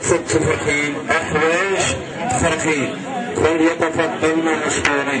ست فرقين أحواج فرقين فليتفضلن مشكورين